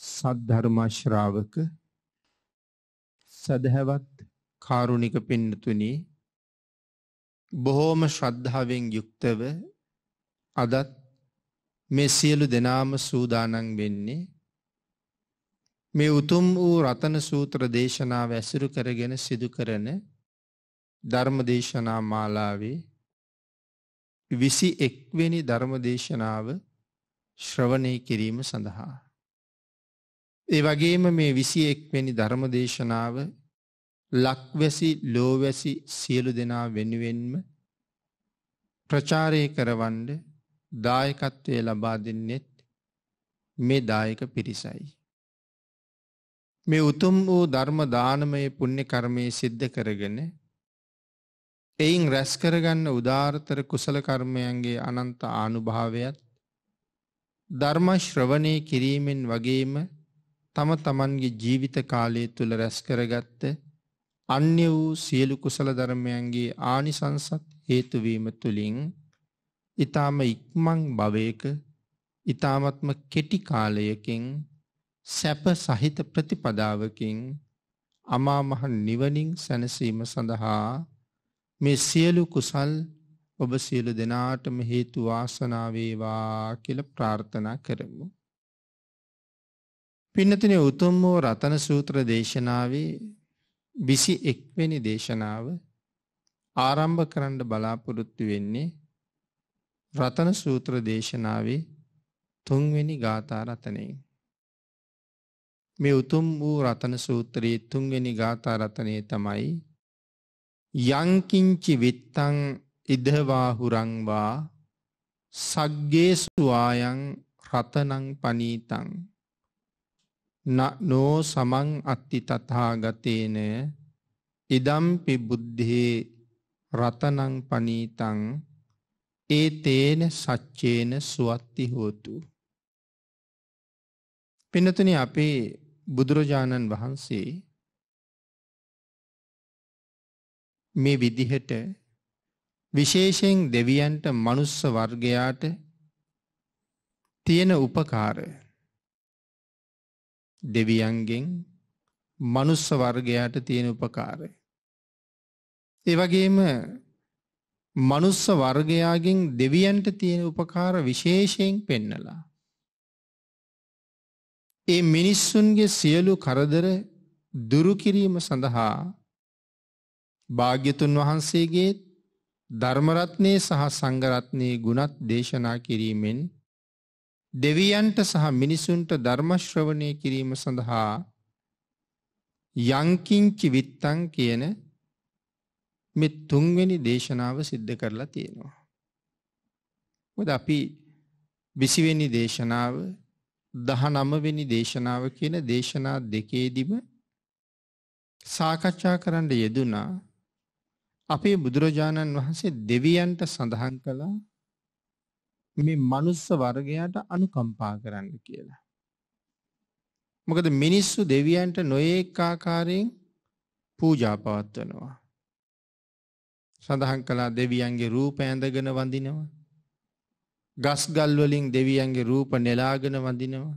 සද්ධර්මශ්‍රාවක සදහැවත් කාරුණික පින්නතුනි බොහෝම ශ්‍රද්ධාවෙන් යුක්තව අදත් මේ සියලු දෙනාම සූදානන් වෙන්නේ මේ උතුම් වූ රතන සූත්‍ර දේශනාව ඇසුරු කරගෙන සිදු කරන ධර්ම දේශනා මාලාවේ විසි එක්වෙනි ධර්ම දේශනාව ශ්‍රවණය කිරීම සඳහා. ඒ වගේම මේ විසි එක්වැනි ධර්ම දේශනාව ලක්වැසි ලෝවැසි සියලු දෙනා වෙනුවෙන්ම ප්‍රචාරය කරවන්ඩ දායකත්වය ලබා දෙන්නෙත් මේ දායක පිරිසයි. මේ උතුම් වූ ධර්ම දානමය පුුණ්‍ය කර්මය සිද්ධ කරගෙන එයින් රැස් කරගන්න උදාර්තර කුසල කර්මයන්ගේ අනන්ත ආනුභාවයත් ධර්මශ්‍රවනය කිරීමෙන් වගේම තම තමන්ගේ ජීවිත කාලය තුළ රැස්කරගත්ත අන්‍ය වූ සියලු කුසල ධර්මයන්ගේ ආනිසංසත් හේතුවීම තුළින් ඉතාම ඉක්මං භවයක ඉතාමත්ම කෙටි කාලයකින් සැප සහිත ප්‍රතිපදාවකින් අමාමහ නිවනින් සැනසීම සඳහා මේ සියලු කුසල් ඔබ සියලු දෙනාටම හේතු වාසනාවේවා කියල ප්‍රාර්ථනා කරමු. පින්නතින උතුම් වූ රතන සූත්‍ර දේශනාවේ විසි එක්වෙනි දේශනාව ආරම්භ කරන්න බලාපොරොත්තු වෙන්නේ රතන සූත්‍ර දේශනාවේ තුන්වෙනි ගාථා රතනයෙන්. මේ උතුම් වූ රතන සූත්‍රයේ තුන්වෙනි ගාථා රතනය තමයි යංකිංචි විත්තං ඉදවාහුරංවා සග්ගේසුවායන් රතනං පනීතං නෝ සමං අත්ති තථාගතේන ඉදම්පි බුද්ධේ රතනං පනීතං ඒ තේන සච්චේන සුවත්ති හෝතු. පිනතුන අපේ බුදුරජාණන් වහන්සේ මේ විදිහට විශේෂයෙන් දෙවියන්ට මනුස්ස වර්ගයාට තියෙන උපකාර දෙවියන්ගෙන් මනුස්ස වර්ගයාට තියෙන උපකාරය. ඒ වගේම මනුස්ස වර්ගයාගෙන් දෙවියන්ට තියෙන උපකාර විශේෂයෙන් පෙන්නලා. ඒ මිනිස්සුන්ගේ සියලු කරදර දුරුකිරීම සඳහා භාග්‍යතුන් වහන්සේගේ ධර්මරත්නය සහ සංගරත්නයේ ගුණත් දේශනා කිරීමෙන් දෙවියන්ට සහ මිනිසුන්ට ධර්මශ්‍රවණය කිරීම සඳහා යංකිංචි විත්තං කියන මෙ තුන්වෙනි දේශනාව සිද්ධ කරලා තියෙනවා. මොද අපි විසිවෙනි දේශනාව දහ නමවෙනි දේශනාව කියන දේශනා දෙකේදිම සාකච්ඡා කරන්න යෙදුනා අපේ බුදුරජාණන් වහන්සේ දෙවියන්ට සඳහන් කළා මේ මනුස්ස වර්ගයාට අනුකම්පා කරන්න කියලා. මොකද මිනිස්සු දෙවියන්ට නොඒක් ආකාරයෙන් පූජා පවත්වනවා. සඳහන් කලා දෙවියන්ගේ රූප ඇඳගෙන වඳිනවා. ගස් ගල්වලින් දෙවියන්ගේ රූප නෙලාගෙන වඳිනවා.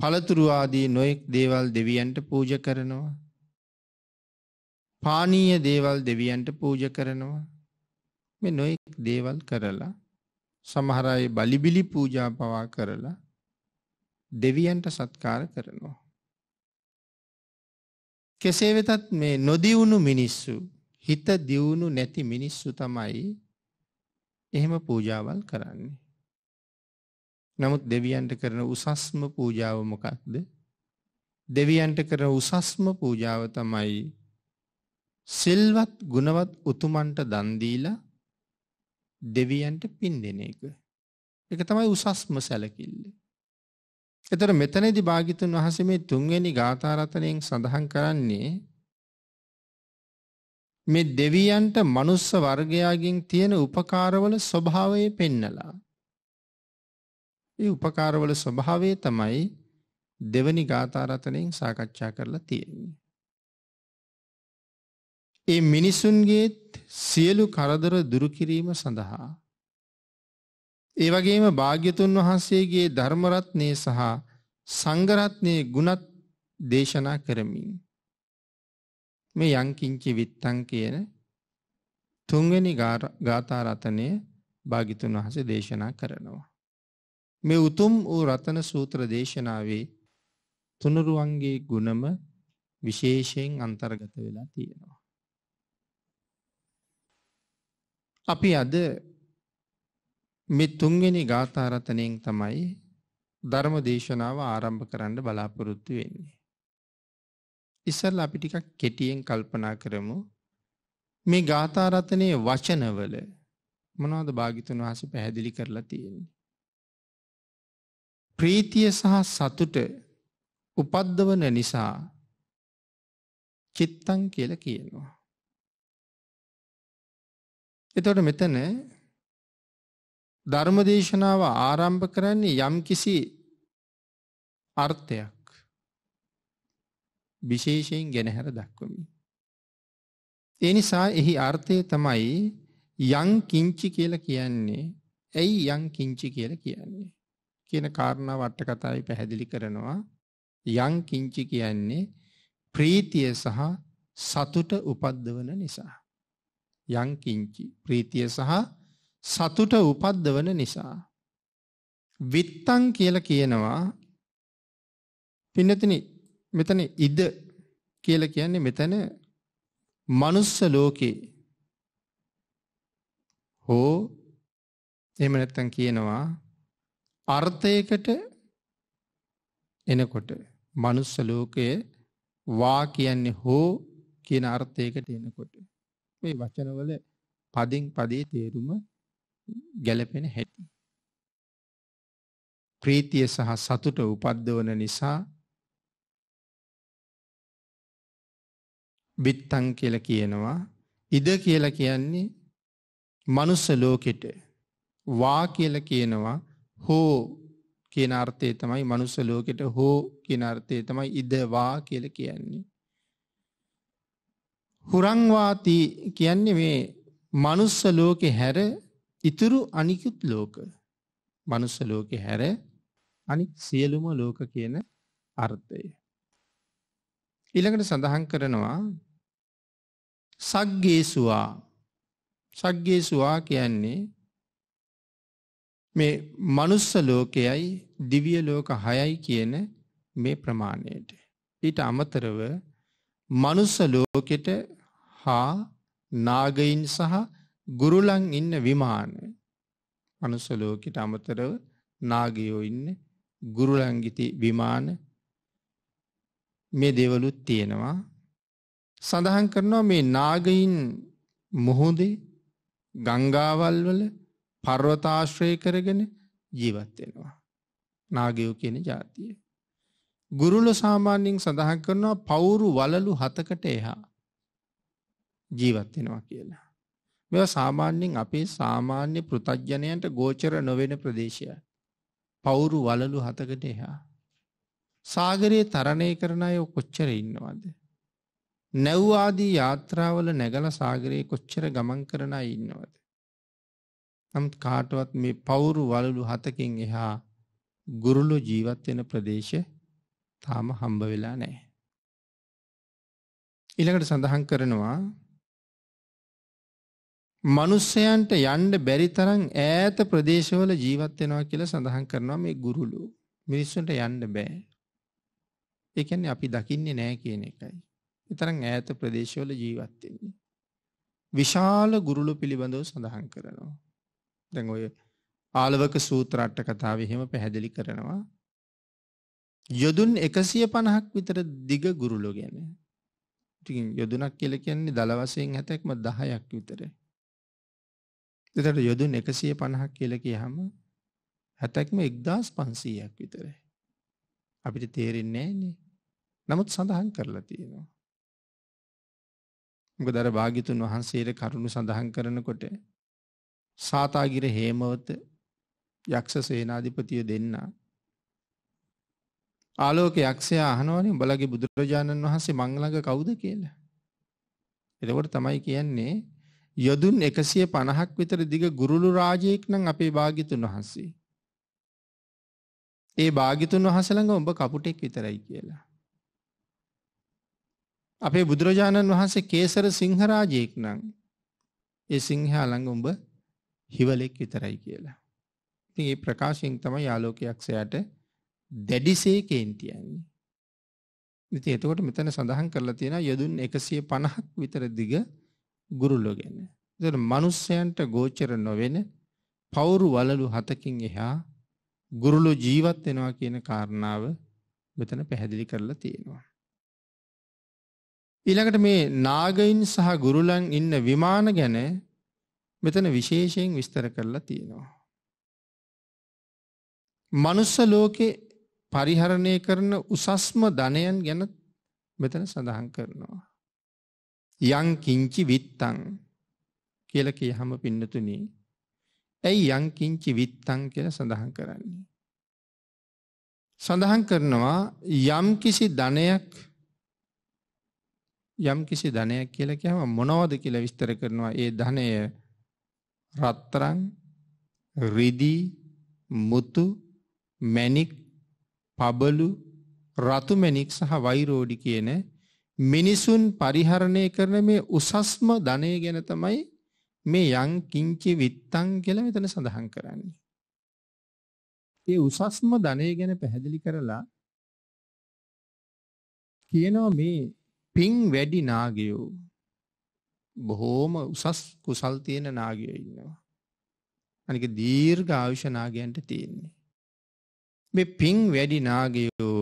පළතුරුවාදී නොයෙක් දේවල් දෙවියන්ට පූජ කරනවා. පානීය දේවල් දෙවියන්ට පූජ කරනවා. මේ නොයෙක් දේවල් කරලා සමහරයි බලිබිලි පූජා පවා කරලා දෙවියන්ට සත්කාර කරනවා. කෙසේ වෙතත් මේ නොදිවුණු මිනිස්සු හිත දියුණු නැති මිනිස්සු තමයි එහෙම පූජාවල් කරන්නේ. නමුත් දෙවියන්ට කරන උසස්ම පූජාව මොකක්ද? දෙවියන්ට කරන උසස්ම පූජාව තමයි සිල්වත් ගුණවත් උතුමන්ට දන් දීලා දෙවියන්ට පින් දෙන එක. එක තමයි උසස්ම සැලකිල්ල. එතර මෙතනදි භාගිතුන් වහස මේ තුන්වෙනි ගාථාරතනයෙන් සඳහන් කරන්නේ මේ දෙවියන්ට මනුස්ස වර්ගයාගෙන් තියෙන උපකාරවල ස්වභාවය පෙන්නලා. ඒ උපකාරවල ස්වභාවය තමයි දෙවනි ගාථාරතනයෙන් සාකච්ඡා කරලා තියෙන්නේ. ඒ මිනිසුන්ගේත් සියලු කරදර දුරුකිරීම සඳහා. ඒ වගේම භාග්‍යතුන් වහන්සේගේ ධර්මරත්නය සහ සංගරත්නයේ ගුණත් දේශනා කරමින් මේ යංකිංචි විත්තං කියන තුන්වෙනි ගාථාරතනය භාගිතුන් වහස දේශනා කරනවා. මේ උතුම් වූ රතන සූත්‍ර දේශනාවේ තුනුරුවන්ගේ ගුණම විශේෂයෙන් අන්තර්ගත වෙලා තියෙනවා. අපි අද මේ තුන්වෙනි ගාථාරතනයෙන් තමයි ධර්ම දේශනාව ආරම්භ කරන්න බලාපොරොත්තු වෙන්නේ. ඉස්සල්ලා අපි ටිකක් කෙටියෙන් කල්පනා කරමු මේ ගාථාරතනයේ වචනවල මොනවද භාගිතුන් වහස පැහැදිලි කරලා තියෙන්නේ. ප්‍රීතිය සහ සතුට උපද්දවන නිසා චිත්තං කියල කියනවා. එතොට මෙතන ධර්මදේශනාව ආරම්භ කරන්නේ යම් කිසි අර්ථයක් විශේෂයෙන් ගැනහැර දක්වමි. එනිසා එහි අර්ථය තමයි යං කිංචි කියල කියන්නේ ඇයි යං කිංචි කියල කියන්නේ. කියන කාරණාව අට්ට කතායි පැහැදිලි කරනවා යං කිංචි කියන්නේ ප්‍රීතිය සහ සතුට උපද්දවන නිසා. යං කිංචි ප්‍රීතිය සහ සතුට උපද්දවන නිසා. විත්තං කියල කියනවා පින්නතින මෙතන ඉද කියල කියන්නේ මෙතන මනුස්ස ලෝකේ හෝ එම නැත්තන් කියනවා අර්ථයකට එනකොට මනුස්ස ලෝකය වා කියන්නේ හෝ කියන අර්ථයකට එනකොට මේ වචනවල පදින් පදේ තේරුම ගැලපෙන හැටි. ප්‍රීතිය සහ සතුට උපද්දවන නිසා බිත්තං කියල කියනවා ඉද කියල කියන්නේ මනුස්ස ලෝකෙට වා කියල කියනවා හෝ කියන අර්ථය තමයි මනුස්ස ලෝකෙට හෝ කියන අර්ථය තමයි ඉදවා කියල කියන්නේ. හුරංවාති කියන්නේ මේ මනුස්ස ලෝකෙ හැර ඉතුරු අනිකුත් ලෝක මනුස්ස ලෝකෙ හැර අනික් සියලුම ලෝක කියන අර්ථය. ඊළඟට සඳහන් කරනවා සග්ගේසුවා සග්ගේසුවා කියන්නේ මේ මනුස්ස ලෝකයයි දිවිය ලෝක හයයි කියන මේ ප්‍රමාණයට. ඊට අමතරව මනුස්ස ලෝකෙට හා නාගයින් සහ ගුරුලන් ඉන්න විමාන මනුස්ස ලෝකෙට අමතරව නාගයෝ ඉන්න ගුරුලංගිති විමාන මේ දෙවලුත් තියෙනවා. සඳහන් කරනවා මේ නාගයින් මුහුදේ ගංගාවල් වල පර්වතාශ්‍රය කරගෙන ජීවත්වෙනවා. නාගයෝ කියන ජාතිය. ගුරුල සාමාන්‍යයෙන් සඳහන් කරනවා පවුරු වලලු හතකට එහා ජීවත්වෙනවා කියලා. මෙ සාමාන්‍යෙන් අපේ සාමාන්‍ය පෘතජ්ජනයන්ට ගෝචර නොවෙන ප්‍රදේශය. පවුරු වලලු හතකට එහා. සාගරයේ තරණය කරන අය කොච්චර ඉන්නවද. නැව්වාදී යාත්‍රාවල නැගල සාගරයේ කොච්චර ගමන් කරන ඉන්නවද. නමුත් කාටවත් මේ පවුරු වලලු හතකින් එහා ගුරුලු ජීවත් වෙන ප්‍රදේශ තාම හම්බ වෙලා නෑ. ඉළඟට සඳහන් කරනවා මනුස්සයන්ට යන්ඩ බැරි තරම් ඈත ප්‍රදේශවල ජීවත්වෙනවා කියල සඳහන් කරනවා මේ ගුරුලු මිනිස්සුන්ට යන්ඩ බෑ. එකන්නේ අපි දකින්නේ නෑ කියන එකයි. එතරම් ඈත ප්‍රදේශවල ජීවත්වෙන්නේ. විශාල ගුරුලු පිළිබඳව සඳහන් කරනවා. දැන් ඔය ආලවක සූත්‍රාට්ට කතාව එහෙම පැහැදිලි කරනවා. යොදුන් එකසිය පණහක් විතර දිග ගුරුලෝ ගැන. ටිකින් යොදුනක් කියල කියන්නේ දළවසයෙන් හැතැක්ම දහයක් විතර. එතට යොදුන් එකසිය පණහක් කියල කියහම හැතැක්ම එක්දස් පන්සීයක් විතර. අපිට තේරෙන්නේ නේ නමුත් සඳහන් කරලා තියෙනවා. මොක දර භාගිතුන් වහන්සේට කරුණු සඳහන් කරනකොට සාතාගිර හේමවත යක්ෂ සේනාධිපතිය දෙන්න. ආලෝක යක්ෂය අහනවනේ බලගේ බුදුරජාණන් වහන්සේ මංගලඟ කවුද කියලා. එතකොට තමයි කියන්නේ යොදුන් එකසිය පණහක් විතර දිග ගුරුළු රාජයෙක් නම් අපේ භාගිතුන් වහන්සේ. ඒ භාගිතුන් වහසළඟ ඔබ කපුටෙක් විතරයි කියලා. අපේ බුදුරජාණන් වහන්සේ කේසර සිංහරාජයෙක් නං ඒ සිංහයා ළඟ උඹ හිවලෙක් විතරයි කියලා. ඉතින් ඒ ප්‍රකාශයෙන් තමයි යාලෝකයක්ෂයට දැඩිසේ කේන්තියන්නේ. ඉතින් එතකොට මෙතන සඳහන් කරලා තියෙනවා යදුන් 150ක් විතර දිග ගුරුල්ලෝ ගැන. ඒතර මිනිස්යන්ට ගෝචර නොවන පවුරු වලලු හතකින් එහා ගුරුලෝ ජීවත් වෙනවා කියන කාරණාව මෙතන පැහැදිලි කරලා තියෙනවා. ඊළඟට මේ නාගයින් සහ ගුරුලන් ඉන්න විමාන ගැන මෙතන විශේෂයෙන් විස්තර කරලා තියෙනවා. මනුස්ස ලෝකේ පරිහරණය කරන උසස්ම ධනයන් ගැන මෙතන සඳහන් කරනවා. යං කිංචි විත්තං කියල කියහම පින්නතුනී ඇයි යං කිංචි විත්තං කියල සඳහන් කරන්නේ. සඳහන් කරනවා යම් කිසි ධනයක් යම් කිසි ධනයක් කියල කියහම මොනවද කියල විස්තර කරනවා ඒ ධනය රත්තරං රිදී මුතු මැනික් පබලු රතුමැනික් සහ වෛරෝඩි කියන මිනිසුන් පරිහරණය කරන මේ උසස්ම ධනය ගැන තමයි මේ යං කිංචි විත්තං කියලා මෙතන සඳහන් කරන්නේ. ඒ උසස්ම ධනය ගැන පැහැදිලි කරලා කියනවා මේ පින් වැඩි නාගයෝ බොහෝම උසස් කුසල් තියෙන නාගයෝ ඉන්නවා. අනික දීර්ඝ ආයුෂ නාගයන්ට තියෙන්නේ. මේ පින් වැඩි නාගයෝ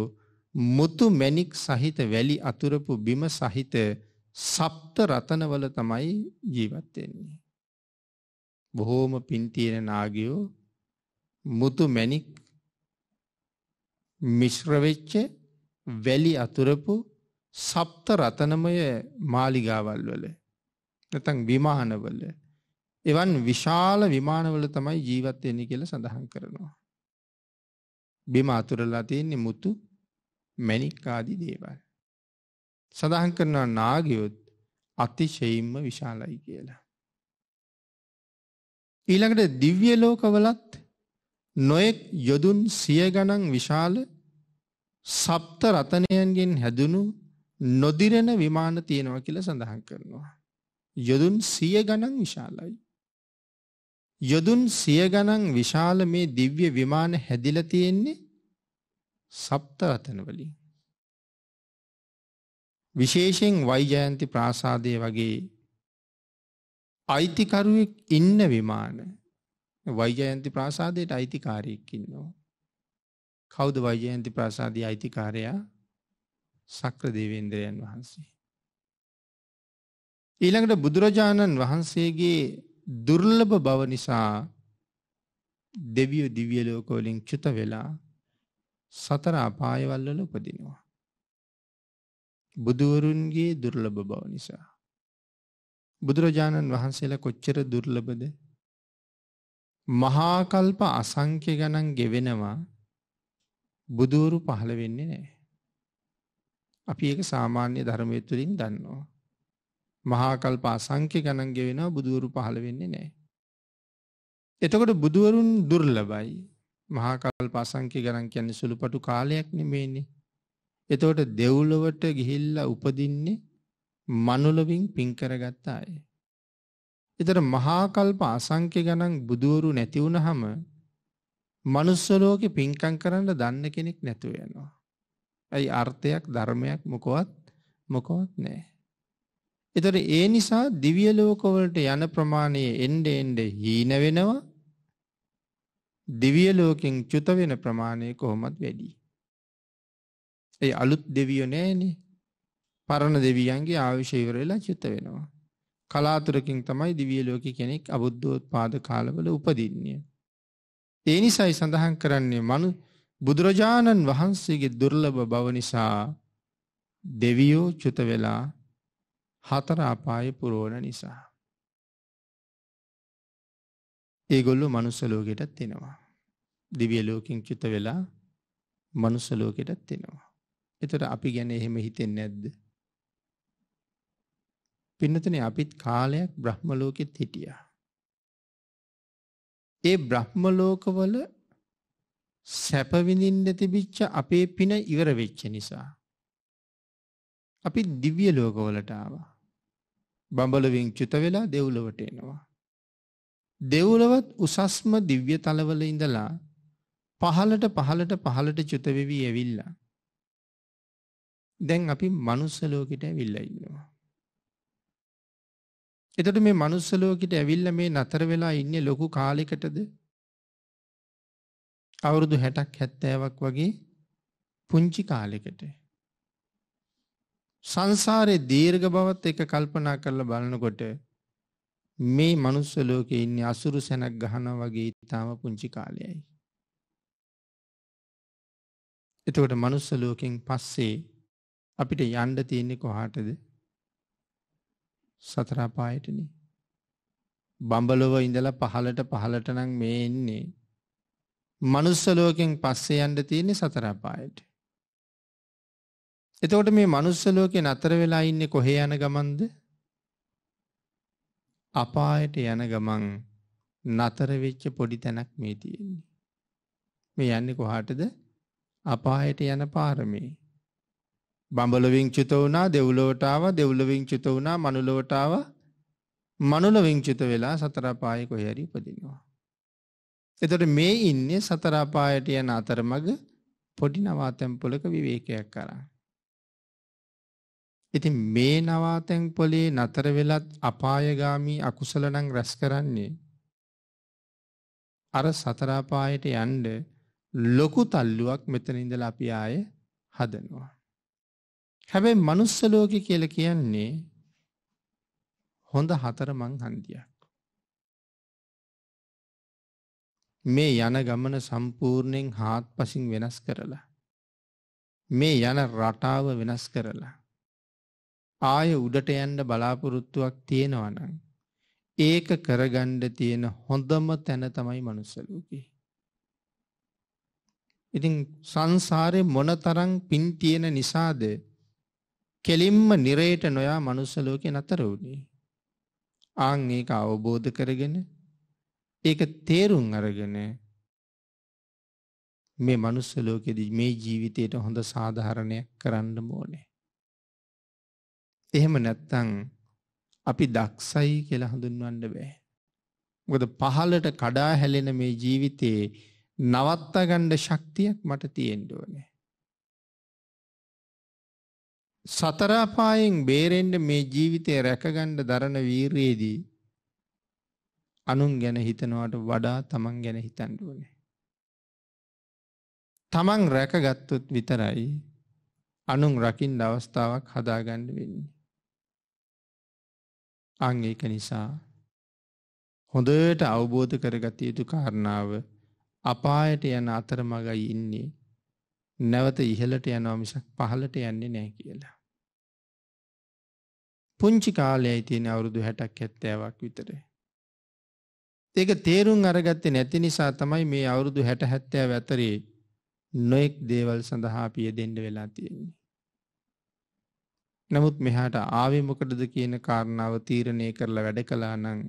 මුතු මැණික් සහිත වැලි අතුරපු බිම සහිත සප්ත රතනවල තමයි ජීවත් වෙන්නේ. බොහෝම පින් තියෙන නාගයෝ මුතු මැණික් මිශ්‍ර වෙච්ච වැලි අතුරපු සප්ත රතනමය මාලිගාවල් වල නැත්නම් විමානවල එවන් විශාල විමානවල තමයි ජීවත් වෙන්නේ කියලා සඳහන් කරනවා. බිම අතුරලා තියෙන්නේ මුතු මැණික් ආදී දේවල්. සඳහන් කරනවා නාගයොත් අතිශයින්ම විශාලයි කියලා. ඊළඟට දිව්‍ය ලෝකවලත් නොයෙක් යොදුන් සිය ගණන් විශාල සප්ත රතනයන්ගෙන් හැදුණු නොදිරෙන විමාන තියෙනවා කියලා සඳහන් කරනවා. යොදුන් සිය ගණන් විශාලයි. යොදුන් සිය ගණන් විශාල මේ දිව්‍ය විමාන හැදිල තියෙන්නේ සප්ත රතන වලින්. විශේෂයෙන් වෛජයන්ති ප්‍රාසාදය වගේ අයිතිකරුවෙක් ඉන්න විමාන වෛජයන්ති ප්‍රාසාදයට අයිතිකාරයෙක් ඉන්නවා. කෞද වෛජයන්ති ප්‍රාසාදී අයිතිකාරයා සක්‍ර දේවේන්ද්‍රයන් වහන්සේ. ඊළඟට බුදුරජාණන් වහන්සේගේ දුර්ලභ බව නිසා දෙවියෝ දිව්‍ය ලෝකවලින් චුත වෙලා සතර අපායවල් වල උපදිනවා. බුදුවරුන්ගේ දුර්ලභ බව නිසා. බුදුරජාණන් වහන්සේලා කොච්චර දුර්ලභද? මහා කල්ප අසංඛ්‍ය ගණන් ගෙවෙනවා බුදුවරු පහළ වෙන්නේ නැහැ. අපි ඒක සාමාන්‍ය ධර්මයේ තුලින් දන්නවා. මහා කල්ප අසංඛ්‍ය ගණන් ගෙවෙනවා බුදුවරු පහළ වෙන්නේ නැහැ. එතකොට බුදුවරුන් දුර්ලභයි. මහා කල්ප අසංඛ්‍ය ගණන් කියන්නේ සුළුපටු කාලයක් නෙමෙයිනේ. එතකොට දෙව්ලොවට ගිහිල්ලා උපදින්නේ මනුලොවින් පින් කරගත්ත අය. එතර මහා කල්ප අසංඛ්‍ය ගණන් බුදුවරු නැති වුනහම මනුස්ස ලෝකේ පින්කම් කරන්න දන්න කෙනෙක් නැතුව යනවා. ඇයි අර්ථයක් ධර්මයක් මොකවත් මොකවත් නැහැ. එතකොට ඒ නිසා දිව්‍ය ලෝකවලට යන ප්‍රමාණය එnde එnde හීන වෙනවා. දිව්‍ය ලෝකෙන් චුත වෙන ප්‍රමාණය කොහොමත් වැඩි. ඒ අලුත් දෙවියෝ නෑනේ. පරණ දෙවියන්ගේ ආයුෂ ඉවර වෙලා චුත වෙනවා. කලාතුරකින් තමයි දිව්‍ය ලෝකේ කෙනෙක් අබුද්ධෝත්පාද කාලවල උපදින්නේ. ඒ නිසායි සඳහන් කරන්නේ මනු බුදුරජාණන් වහන්සේගේ දුර්ලභ බව නිසා දෙවියෝ චුත වෙලා හතර අපාය පුරෝණ නිසා. ඒගොල්ලු මනුස්ස ලෝකෙටත් එනවා. දිවිය ලෝකින් චුත වෙලා මනුස්ස ලෝකෙටත් එනවා. එතට අපි ගැන එහෙම හිතෙන් නැද්ද. පින්නතන අපිත් කාලයක් බ්‍රහ්ම ලෝකෙත් හිටිය. ඒ බ්‍රහ්ම ලෝකවල සැපවිඳින්න තිබිච්ච අපේ පින ඉවර වෙච්ච නිසා. අපි දිව්‍ය ලෝකවලට ආවා. බඹලවින් චුත වෙලා දෙව්ලොවට එනවා. දෙව්ලොවත් උසස්ම දිව්‍ය තලවල ඉඳලා පහලට පහලට පහලට චුත වෙවී ඇවිල්ලා. දැන් අපි මනුස්ස ලෝකෙට ඇවිල්ලා ඉන්නවා. එතකොට මේ මනුස්ස ලෝකෙට ඇවිල්ලා මේ නතර වෙලා ඉන්නේ ලොකු කාලයකටද? අවුරුදු 60ක් 70ක් වගේ පුංචි කාලයකට. සංසාරේ දීර්ඝ බවත් එක කල්පනා කරලා බලනකොට මේ මනුස්ස ලෝකේ ඉන්නේ අසුරු සැනක් ගහනවා වගේ ඊටාම පුංචි කාලයයි. එතකොට මනුස්ස ලෝකෙන් පස්සේ අපිට යන්න තියෙන්නේ කොහාටද? සතර අපායටනේ. බඹලොව ඉඳලා පහලට පහලට නම් මේ එන්නේ. මනුස්ස ලෝකෙන් පස්සේ යන්න තියෙන්නේ සතර අපායට. එතකොට මේ මනුස්ස ලෝකේ නතර වෙලා ඉන්නේ කොහේ යන ගමන්ද? අපායට යන ගමන් නතර වෙච්ච පොඩි තැනක් මේ තියෙන්නේ. මේ යන්නේ කොහාටද? අපායට යන පාරමේ. බඹලොවින් චුත වුණා දෙව්ලොවට ආවා දෙව්ලොවින් චුත වුණා මනුලොවට ආවා මනුලොවින් චුත වෙලා සතර අපායේ කොහේ හරි උපදිනවා. එතකොට මේ ඉන්නේ සතර අපායට යන අතරමඟ පොඩි නවාතැන් පොලක විවේකයක් කරා. ඉතින් මේ නවාතැන් පොලේ නතර වෙලත් අපායගාමී අකුසල නම් රැස් කරන්නේ අර සතර අපායට යන්න ලොකු තල්ලුවක් මෙතන ඉඳලා අපි ආයේ හදනවා. හැබැයි manuss ලෝකේ කියලා කියන්නේ හොඳ හතර මං හන්දියක්. මේ යන ගමන සම්පූර්ණයෙන් හාත්පසින් වෙනස් කරලා මේ යන රටාව වෙනස් කරලා ආය උඩට යන්න බලාපොරොත්තුවක් තියෙනවා නම් ඒක කරගන්න තියෙන හොඳම තැන තමයි manuss ලෝකේ. ඉතින් සංසාරේ මොනතරම් පින් තියෙන නිසාද කෙලින්ම නිරේට නොයා manuss ලෝකේ නතර වුණේ. ආන් ඒක අවබෝධ කරගෙන ඒක තේරුම් අරගෙන මේ manuss ලෝකෙදී මේ ජීවිතයට හොඳ සාධාරණයක් කරන්න ඕනේ. එහෙම නැත්තම් අපි දක්ෂයි කියලා හඳුන්වන්න බෑ. මොකද පහලට කඩා හැලෙන මේ ජීවිතේ නවත්තා ගන්න ශක්තියක් මට තියෙන්න ඕනේ. සතර අපායෙන් බේරෙන්න මේ ජීවිතය රැකගන්න දරන වීරියේදී අනුන් ගැන හිතනවට වඩා තමන් ගැන හිතන්න ඕනේ. තමන් රැකගත්තොත් විතරයි අනුන් රකින්න අවස්ථාවක් හදාගන්න වෙන්නේ. අං ඒක නිසා හොඳට අවබෝධ කරගත යුතු කාරණාව අපායට යන අතරමඟයි ඉන්නේ නැවත ඉහළට යනවා මිසක් පහළට යන්නේ නැහැ කියලා. පුංචි කාලයයි තියෙන අවුරුදු 60ක් 70ක් විතර. ඒක තේරුම් අරගත්තේ නැති නිසා තමයි මේ අවුරුදු 60 70 අතරේ නොඑක් දේවල් සඳහා අපි යෙදෙන්න වෙලා තියෙන්නේ. නමුත් මෙහාට ආවේ මොකටද කියන කාරණාව තීරණය කරලා වැඩ කළා නම්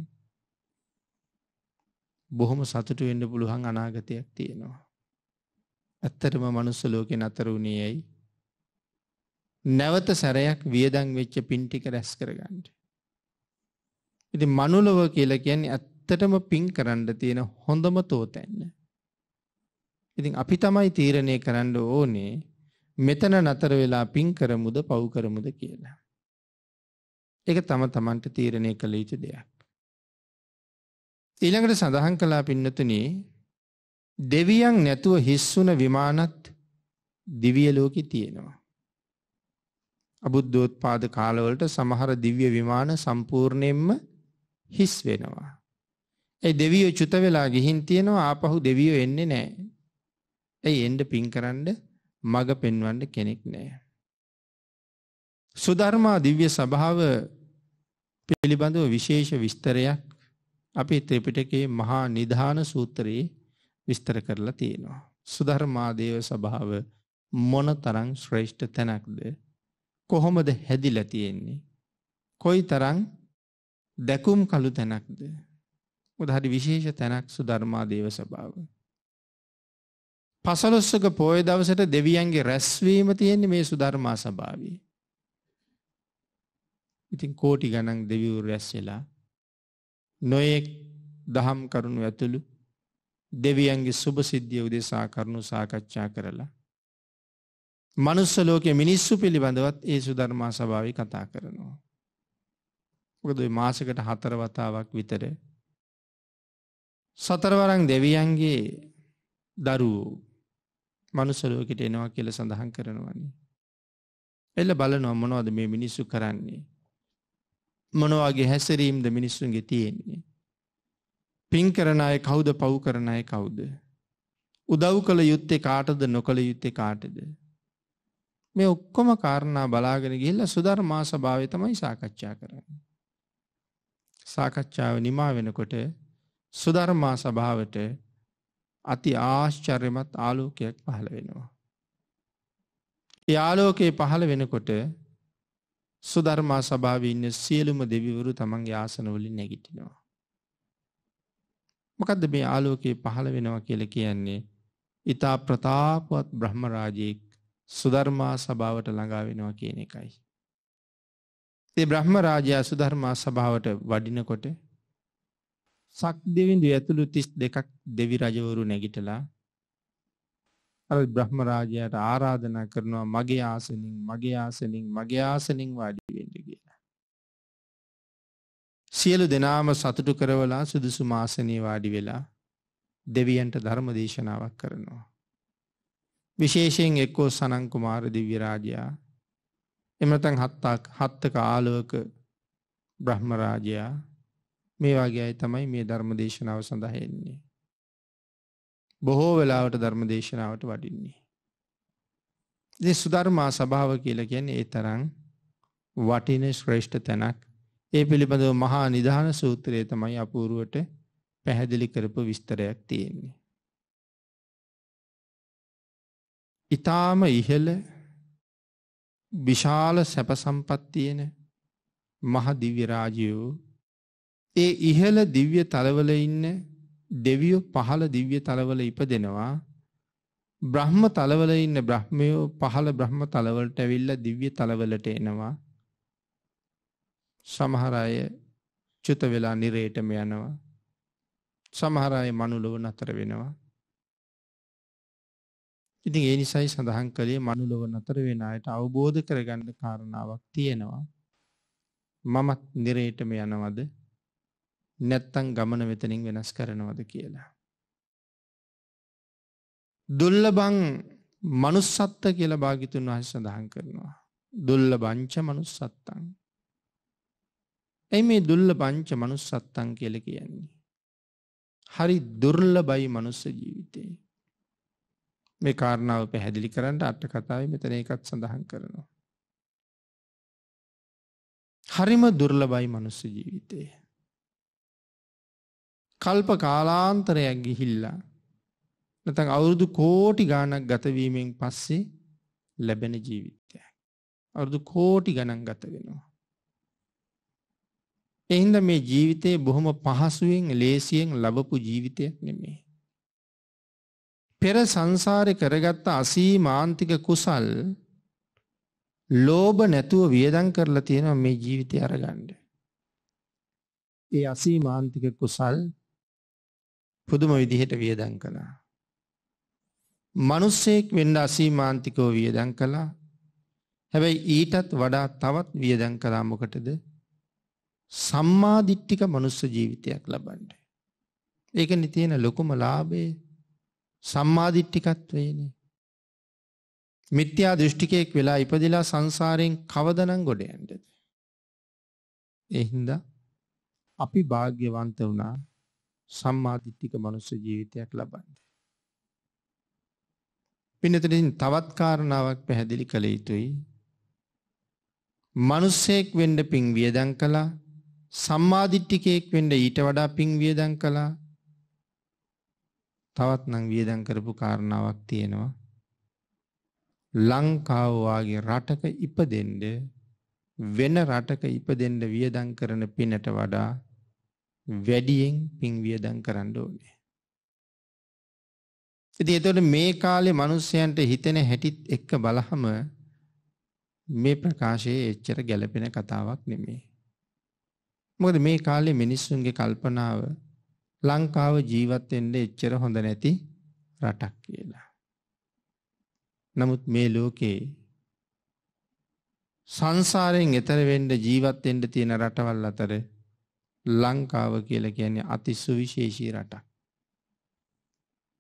බොහොම සතුටු වෙන්න පුළුවන් අනාගතයක් තියෙනවා. ඇත්තටම මනුස්ස ලෝකේ නතර වුණේ ඇයි? නැවත සැරයක් වියදම් වෙච්ච පින් ටික රැස් කරගන්න. ඉතින් මනුලව කියලා කියන්නේ ඇත්තටම පින් කරන්න තියෙන හොඳම තෝතැන්න. ඉතින් අපි තමයි තීරණය කරන්න ඕනේ මෙතන නතර වෙලා පින් කරමුද පව් කරමුද කියලා. ඒක තම තමන්ට තීරණය කළ යුතු දෙයක්. ඊළඟට සඳහන් කළා පින්නතුනි දෙවියන් නැතුව හිස්සුන විමානත් දිවිය ලෝකෙ තියෙනවා. අබුද්ධෝත්පාද කාලවලට සමහර දිව්‍ය විමාන සම්පූර්ණයෙන්ම හිස් වෙනවා. ඒ දෙවියෝ චුත වෙලා ගිහින් තියෙනවා ආපහු දෙවියෝ එන්නේ නැහැ. ඇයි එන්න පින් කරන්න මඟ පෙන්වන්න කෙනෙක් නැහැ. සුධර්මා දිව්‍ය සභාව පිළිබඳව විශේෂ විස්තරයක් අපි ත්‍රිපිටකයේ මහා නිධාන සූත්‍රයේ විස්තර කරලා තියෙනවා. සුධර්මා දේව සභාව මොන තරම් ශ්‍රේෂ්ඨ තැනක්ද කොහොමද හැදිලා තියෙන්නේ? කොයි තරම් දැකුම් කළු තැනක්ද? මොකද හරි විශේෂ තැනක් සුධර්මා දේව සභාව. පසලොස්සක පෝය දවසට දෙවියන්ගේ රැස්වීම තියෙන්නේ මේ සුධර්මා සභාවී. ඉතින් කෝටි ගණන් දෙවිවූ රැස්වෙලා නොයෙක් දහම් කරුණු ඇතුළු දෙවියන්ගේ සුභ සිද්ධිය උදෙසා කරුණු සාකච්ඡා කරලා. මනුස්ස ලෝකෙ මිනිස්සු පිළිබඳවත් ඒ සුධර්මා සභාවි කතා කරනවා. මොකද මාසකට හතර වතාවක් විතර සතරවරං දෙවියන්ගේ දරුවෝ මනුස්සලෝකට එනවා කියල සඳහන් කරනවන්නේ. එල්ල බලනවා මොනවද මේ මිනිස්සු කරන්නේ. මොනවාගේ හැසරීම්ද මිනිස්සුන්ගේ තියෙන්නේ. පින් කරන අය කවුද පව් කරන අය කවුද. උදව් කළ යුත්තේ කාටද නොකළ යුත්තේ කාටද. මේ ඔක්කොම කාරණා බලාගෙන ගිල්ල සුදර් මාස භාවය තමයි සාකච්ඡා කරන්න. සාකච්ඡාව නිමා වෙනකොට සුධර්මා සභාවට අති ආශ්චර්යමත් ආලෝකයක් පහළ වෙනවා. යාලෝකයේ පහළ වෙනකොට සුධර්මා සභාව ඉන්න සියලුම දෙවිවරු තමන්ගේ ආසනවලින් නැගිටිනවා. මොකදද මේ ආලෝකයේ පහළ වෙනවා කියල කියන්නේ ඉතා ප්‍රතාපවත් බ්‍රහ්මරාජයෙක් සුධර්මා සභාවට ළඟා වෙනවා කියන එකයි. ඒ බ්‍රහ්ම රාජයා සුධර්මා සභාවට වඩිනකොට සක් දෙවිඳු ඇතුළු තිස් දෙකක් දෙවි රජවරු නැගිටලා අ බ්‍රහ්ම රාජයට ආරාධනා කරනවා මගේ ආසනින් මගේ ආසනින් මගේ ආසනින් වාඩිවෙඩ කියලා. සියලු දෙනාම සතුටු කරවලා සුදුසු මාසනී වාඩි වෙලා දෙවියන්ට ධර්ම දේශනාවක් කරනවා. විශේෂයෙන් එක්කෝ සනංකුමාර දිව්‍යරාජයා එමතන් හත්තාක් හත්තක ආලෝක බ්‍රහ්මරාජයා මේ වගේ අයි තමයි මේ ධර්ම දේශනාව සඳහෙන්නේ. බොහෝ වෙලාවට ධර්ම දේශනාවට වඩින්නේ. දෙ සුධර්මා සභාව කියල ගැන ඒ තරං වටින ශ්‍රේෂ්ඨ තැනක් ඒ පිළිබඳව මහා නිධාන සූත්‍රයේ තමයි අපූරුවට පැහැදිලි කරපු විස්තරයක් තියෙන්නේ. ඉතාම ඉහළ විශාල සැපසම්පත්තියන මහදිව්‍යරාජයෝ ඒ ඉහළ දිව්‍ය තලවල ඉන්න දෙවියෝ පහළ දිව්‍ය තලවල ඉපදෙනවා. බ්‍රහ්ම තලවල ඉන්න බ්‍රහ්මයෝ පහළ බ්‍රහ්ම තලවලට ඇවිල්ල දිව්‍ය තලවලට එනවා. සමහරය චුත වෙලා නිරේටම යනවා. සමහරය මනුලොව නතර වෙනවා. ඉතින් ඒ නිසයි සඳහන් කළේ මනුලොව නතර වෙන අයට අවබෝධ කරගන්න කාරණාවක් තියෙනවා. මමත් නිරේටම යනවද? නැත්තං ගමන වෙතනින් වෙනස් කරනවද කියලා. දුල්ල බං මනුස්සත්ත කියල භාගිතුන් වහස සඳහන් කරනවා. දුල්ල බංච මනුස්සත්තං. ඇයි මේ දුල්ල පංච මනුස්සත්තං කියල කියන්නේ. හරි දුර්ල බයි මනුස්ස ජීවිතේ. මේ කාරණාව පැහැදිලි කරන්න අට කතාව මෙතන එකත් සඳහන් කරනවා. හරිම දුර්ලබයි මනුස්ස ජීවිතේ. කල්ප කාලාන්තරයක් ගිහිල්ලා නැතන් අවුරුදු කෝටි ගානක් ගතවීමෙන් පස්සේ ලැබෙන ජීවිතය. අවුරුදු කෝටි ගණන් ගත වෙනවා. එහින්ද මේ ජීවිතයේ බොහොම පහසුවෙන් ලේසියෙන් ලබපු ජීවිතයක් නෙමේ. පෙර සංසාරය කරගත්ත අසී මාන්තික කුසල් ලෝබ නැතුව වියදන් කරලා තියෙනවා මේ ජීවිතය අරගණ්ඩ. ඒ අසී මාන්තික කුසල් පුදුම විදිහට වියදන් කළා. මනුස්සෙක් වෙන්න අසීමාන්තිකෝ වියදන් කළා හැබැයි ඊටත් වඩා තවත් වියදන් කලා මොකටද සම්මාධිට්ටික මනුස්ස ජීවිතයක් ලබන්ඩ. ඒකන තියෙන ලොකුම ලාබේ සම්මාධිට්ටිකත්වයනේ. මිත්‍යා දෘෂ්ටිකයෙක් වෙලා ඉපදිලා සංසාරයෙන් කවදනං ගොඩ ඇන්ඩද. එහින්ද අපි භාග්‍යවන්ත වනා සම්මාධිට්ටික මනුස්ස ජීවිතයක් ලබන්න. පිනතරින් තවත් කාරණාවක් පැහැදිලි කළ යුතුයි. මනුස්සෙක් වෙන්ඩ පින් වියදන් කලා සම්මාධිට්ටිකයෙක් වෙන්ඩ ඊට වඩා පින් වියදන් කලා තවත් නං වියදන් කරපු කාරණාවක් තියෙනවා. ලංකාවවාගේ රටක ඉපදෙන්ඩ වෙන රටක ඉපදෙන්ඩ වියදන් කරන පිනට වඩා වැඩියෙන් පින් වියදන් කරන්න ඕනේ. ඉතින් එතකොට මේ කාලේ මිනිස්යන්ට හිතෙන හැටිත් එක්ක බලහම මේ ප්‍රකාශයේ එච්චර ගැළපෙන කතාවක් නෙමෙයි. මොකද මේ කාලේ මිනිස්සුන්ගේ කල්පනාව ලංකාව ජීවත් වෙන්න එච්චර හොඳ නැති රටක් කියලා. නමුත් මේ ලෝකේ සංසාරයෙන් එතර වෙන්න ජීවත් වෙන්න තියෙන රටවල් අතර ලංකාව කියලා කියන්නේ අති සුවිශේෂී රටක්.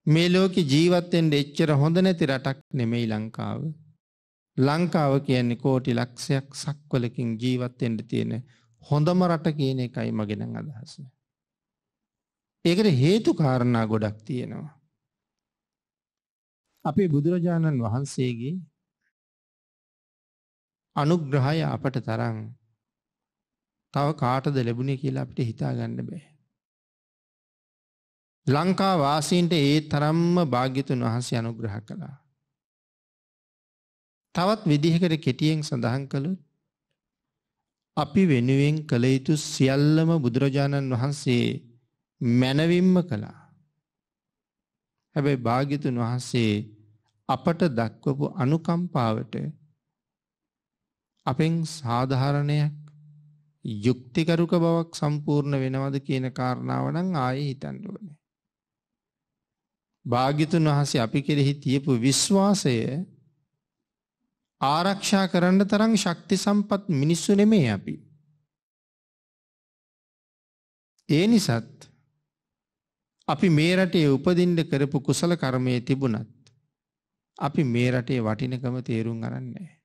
මේ ලෝකෙ ජීවත් වෙන්න එච්චර හොඳ නැති රටක් නෙමෙයි ලංකාව. ලංකාව කියන්නේ කෝටි ලක්ෂයක් සක්වලකින් ජීවත් වෙන්න තියෙන හොඳම රට කියන එකයි මගේ නම් අදහස. ඒකට හේතු කාරණා ගොඩක් තියෙනවා. අපේ බුදුරජාණන් වහන්සේගේ අනුග්‍රහය අපට තරම් තව කාටද ලැබුණේ කියලා අපිට හිතා ගන්න බෑ. ලංකා වාසීන්ට ඒ තරම්ම භාග්‍යතුන් වහන්සේ අනුග්‍රහ කළා. තවත් විදිහකට කෙටියෙන් සඳහන් කළොත් අපි වෙනුවෙන් කළ යුතු සියල්ලම බුදුරජාණන් වහන්සේ මැනවින්ම කළා. හැබැයි භාග්‍යතුන් වහන්සේ අපට දක්වපු අනුකම්පාවට අපෙන් සාධාරණයක් යුක්තිකරුක බවක් සම්පූර්ණ වෙනවද කියන කාරණාව නම් ආයේ හිතන්න ඕනේ. භාග්‍යතුන් වහන්සේ අපි කෙරෙහි තියපු විශ්වාසය ආරක්ෂා කරන්න තරම් ශක්ති සම්පත් මිනිස්සු නෙමේ අපි. ඒ නිසත් අපි මේ රටේ උපදින්න කරපු කුසල කර්මය තිබුණත් අපි මේ රටේ වටිනකම තේරුම් අරන්නේ.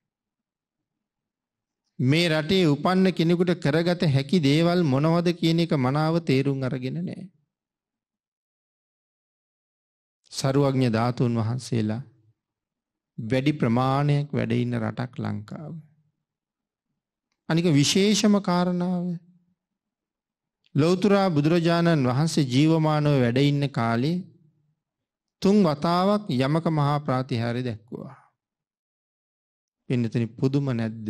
මේ රටේ උපන්න කෙනෙකුට කරගත හැකි දේවල් මොනවද කියන එක මනාව තේරුම් අරගෙන නෑ. සරුවඥ ධාතුන් වහන්සේලා වැඩි ප්‍රමාණයක් වැඩඉන්න රටක් ලංකාව. අනික විශේෂම කාරණාව ලෝතුරා බුදුරජාණන් වහන්සේ ජීවමානව වැඩඉන්න කාලේ තුන් වතාවක් යමක මහා ප්‍රාතිහාරය දැක්වවා. පින්නතන පුදුම නැද්ද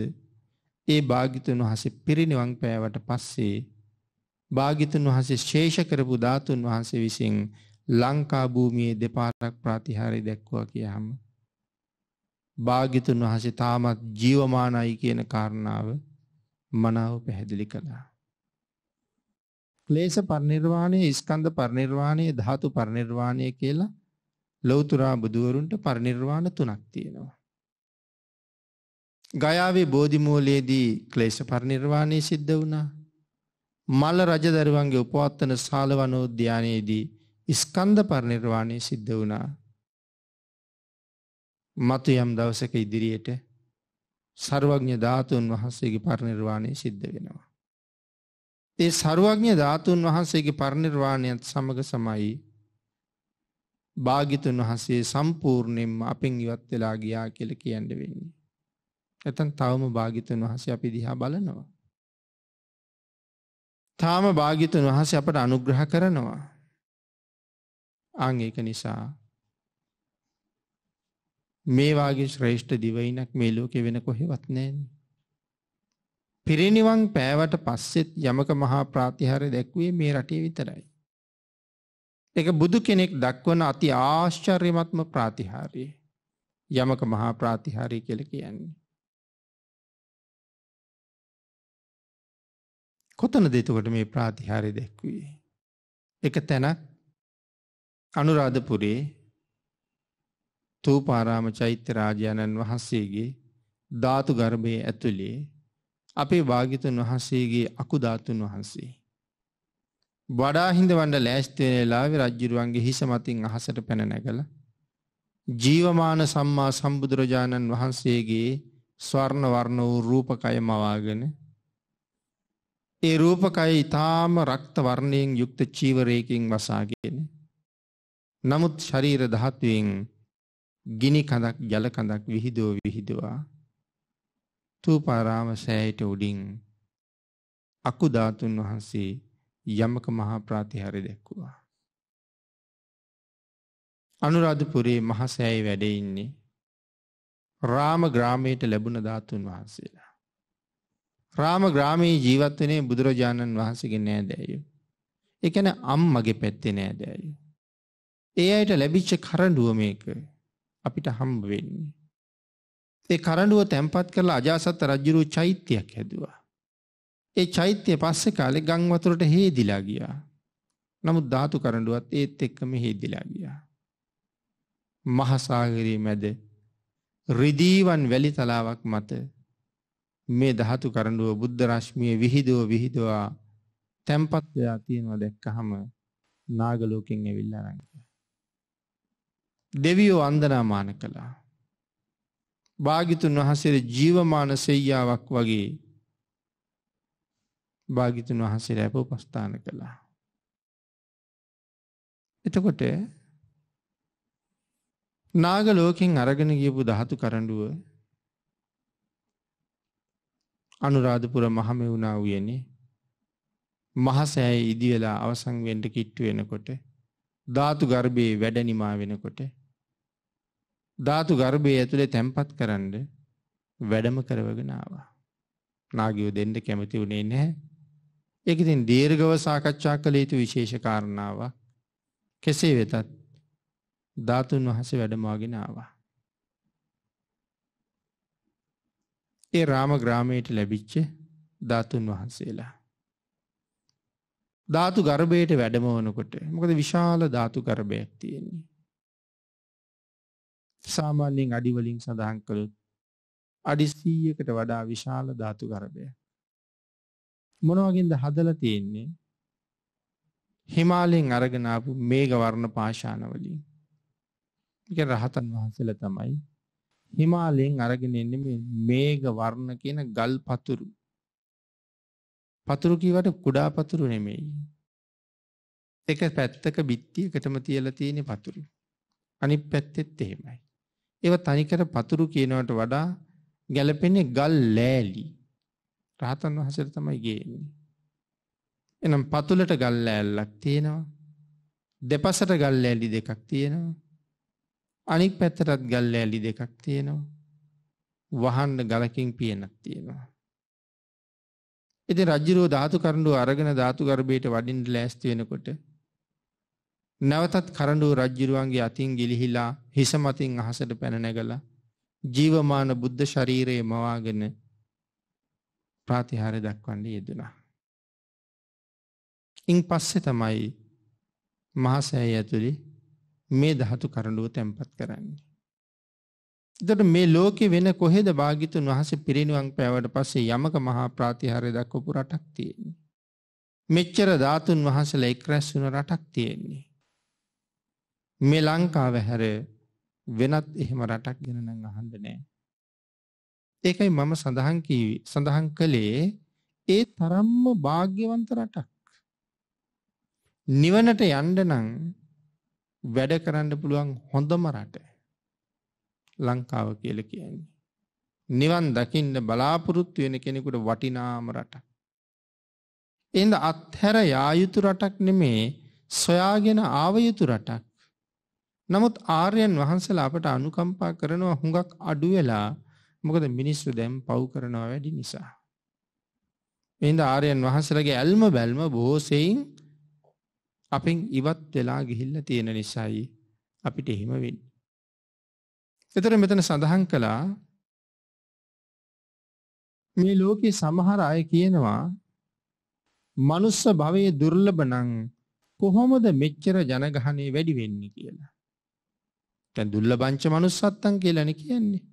ඒ භාගිතුන් වහසේ පිරිනිවන් පෑවට පස්සේ භාගිතුන් වහසේ ශේෂ කරපු ධාතුන් වහන්සේ විසින් ලංකා භූමියේ දෙපාරක් ප්‍රාතිහාරය දැක්වා කියහම. භාගිතුන් වහසේ තාමත් ජීවමානයි කියන කාරණාව මනාව පැහැදිලි කළා. ක්ලේෂ පරිනිර්වාණය ස්කන්ධ පරිනිර්වාණය ධාතු පරිනිර්වාණය කියලා ලෞතුරා බුදුවරුන්ට පරිනිර්වාණ තුනක් තියෙනවා. ගයාවේ බෝධිමූලයේදී ක්ලේෂ පරිනිර්වාණය සිද්ධ වුණා. මල්ල රජදරුවන්ගේ උපවත්තන සාලවනෝද්‍යානයේදී ස්කන්ධ පරිනිර්වාණය සිද්ධ වුණා. මතු යම් දවසක ඉදිරියට සර්වඥ ධාතුන් වහන්සේගේ පරිනිර්වාණය සිද්ධ වෙනවා. ඒ සර්වඥ ධාතුන් වහන්සේගේ පරිනිර්වාණයත් සමග සමයි භාගිතුන් වහන්සේ සම්පූර්ණයෙන්ම අපෙන් ඉවත් වෙලා ගියා කියලා කියන්න වෙන්නේ. නැතන් තවම භාගිතුන් වහන්සේ අපි දිහා බලනවා. තාම භාගිතුන් වහන්සේ අපට අනුග්‍රහ කරනවා. අං ඒක නිසා මේ වාගේ ශ්‍රේෂ්ඨ දිවයිනක් මේ ලෝකෙ වෙන කොහෙවත් නැන්නේ. පිරිනිවන් පෑවට පස්සෙත් යමක මහා ප්‍රාතිහාරය දැක්වේ මේ රටේ විතරයි. එක බුදු කෙනෙක් දක්වන අති ආශ්චර්යමත්ම ප්‍රාතිහාරය යමක මහා ප්‍රාතිහාරය කෙල කියන්නේ. කොතන දෙතුකට මේ ප්‍රාතිහාරය දැක්වේ. එක තැනක් අනුරාධපුරේ තූපාරාම චෛත්‍ය රාජාණන් වහන්සේගේ ධාතු ගර්භය ඇතුළේ අපේ භාගිතුන් වහන්සේගේ අකුධාතුන් වහන්සේ. වඩා හිඳ වඩ ලෑස්තිවෙන වෙලාවෙ රජ්ජුරුවන්ගේ හිස මතින් අහසට පැන නැගල. ජීවමාන සම්මා සම්බුදුරජාණන් වහන්සේගේ ස්වර්ණ වර්ණ වූ රූපකය මවාගෙන ඒ රූපකය ඉතාම රක්ත වර්ණයෙන් යුක්ත චීවරයකින් වසාගෙන. නමුත් ශරීර දහත්වයෙන් ගිනි කඳක් ජල කඳක් විහිදෝ විහිදවා තූපාරාම සෑයට උඩින් අකුධාතුන් වහන්සේ යමක මහා ප්‍රාතිහාරය දැක්වවා. අනුරාධපුරේ මහසෑයි වැඩඉන්නේ රාම ග්‍රාමයට ලැබුණ ධාතුන් වහන්සේලා. රාම ග්‍රාමයේ ජීවත්වනේ බුදුරජාණන් වහන්සේගේ නෑදෑයු. එකන අම් මගේ පැත්තෙ නෑදෑයු. ඒ අයට ලැබිච්ච කරඩුව මේක අපිට හම්බ වෙන්නේ. ඒ කරඩුව තැන්පත් කරලා අජාසත්ත රජ්ජුරු චෛත්‍යයක් හැදවා. ඒ චෛත්‍යය පස්සෙ කාලෙ ගංවතුරට හේදිලා ගියා. නමුත් ධාතු කරඩුවත් ඒත් එක්කම හේදිලා ගියා. මහසාගරී මැද රිදීවන් වැලි තලාවක් මත මේ දහතු කරඩුව බුද්ධ රශ්මිය විහිදුව විහිදවා තැම්පත්වයා තියෙනවා දැක්කහම නාගලෝකෙන් ඇවිල්ල රංග. දෙවියෝ අන්දනාමාන කළා. භාගිතුන් වහසර ජීවමාන සෙයියාවක් වගේ භාගිතුන් වහන්සේ රැප උපස්ථාන කළා. එතකොට නාග ලෝකෙන් අරගෙන ගියපු දහතු කරඩුව අනුරාධපුර මහමෙවුණා වයනේ මහසෑය ඉදිවෙලා අවසංවෙන්ට කිට්ටු වෙනකොට ධාතු ගර්භයේ වැඩනිමා වෙනකොට ධාතු ගර්භය ඇතුළේ තැන්පත් කරන්න වැඩම කරවගෙනාවා. නාගියෝ දෙන්න කැමති වුණේ නැහැ. ඒක ඉතින් දීර්ඝව සාකච්ඡා කළ යුතු විශේෂ කාරණාවක්. කෙසේ වෙතත් ධාතුන් වහන්සේ වැඩමවාගෙන ආවා. ඒ රාම ග්‍රාමයට ලැබිච්ච ධාතුන් වහන්සේලා. ධාතු ගර්භයට වැඩමවනකොට මොකද විශාල ධාතු ගර්භයක් තියෙන්නේ. සාමාන්‍යයෙන් අඩිවලින් සඳහන් කළුත් අඩිස්ීයකට වඩා විශාල ධාතු ගර්භය. මොනවගින්ද හදල තියෙන්නේ හිමාලයෙන් අරගෙනාපු මේග වර්ණ පාශානවලින් එක රහතන් වහන්සල තමයි හිමාලයෙන් අරගෙන එන්න මේග වර්ණ කියන ගල් පතුරු. පතුරු කීවට කුඩා පතුරු නෙමෙයි. එක පැත්තක බිත්තියකටම තියල තියෙන පතුරු. අනි පැත්තෙත් එහෙමයි. ඒව තනිකර පතුරු කියනවට වඩා ගැලපෙන්නේ ගල් ලෑලි. රහතන් වහසර තමයි ගේන්නේ. එනම් පතුලට ගල් ඇල්ලක් තියෙනවා. දෙපසට ගල් ඇලි දෙකක් තියෙනවා. අනික් පැත්තටත් ගල් ඇලි දෙකක් තියෙනවා. වහන්ඩ ගලකින් පියනක් තියෙනවා. ඉති රජ්ජරෝ ධාතු කරඩුව අරගෙන ධාතු ගර්භයට වඩින්ට ලෑස්ති වෙනකොට නැවතත් කරඩුව රජ්ජිරුවන්ගේ අතින් ගිලිහිලා හිසමතින් අහසට පැනනැගල ජීවමාන බුද්ධ ශරීරයේ මවාගෙන ප්‍රාතිහාර දක්වන්න යෙදනා. ඉන් පස්සෙ තමයි මහසෑය ඇතුළි මේ දහතු කරඩුව තැන්පත් කරන්නේ. දට මේ ලෝකෙ වෙන කොහෙද භාගිතුන් වහස පිරිනිවන් පැවට පස්සේ යමක මහා ප්‍රාතිහාරය දක්වපු රටක් තියෙන්නේ. මෙච්චර ධාතුන් වහසල එක් රැස් වුන රටක් තියෙන්නේ. මේ ලංකාව හැර වෙනත් එහෙම රටක් ගෙනනං අහන්ඩ නෑ. ඒකයි මම සඳහන් සඳහන් කළේ ඒ තරම්ම භාග්‍යවන්ත රටක්. නිවනට යන්ඩ නං වැඩ කරන්න පුළුවන් හොඳම රට ලංකාව කියල කියන්නේ. නිවන් දකින්න බලාපොරොත්තු වෙන කෙනෙකුට වටිනාම රට. එන්ද අත්හැර යායුතු රටක් නෙමේ සොයාගෙන ආවයුතු රටක්. නමුත් ආර්යන් වහන්සලා අපට අනුකම්පා කරනවා හුඟක් අඩු වෙලා මොකද මිනිස්සු දැම් පව් කරනවා වැඩි නිසා. එන්ද ආර්යන් වහන්සලගේ ඇල්ම බැල්ම බෝසයින් අපෙන් ඉවත් වෙලා ගිහිල්ල තියෙන නිසායි අපිට එහෙමවෙන්. එතර මෙතන සඳහන් කළා මේ ලෝකයේ සමහර අය කියනවා මනුස්ස භවය දුර්ලභනං කොහොමද මෙච්චර ජනගහනය වැඩි වෙන්නේ කියලා. තැන් දුල්ල බංච මනුස්සත්තන් කියලන කියන්නේ.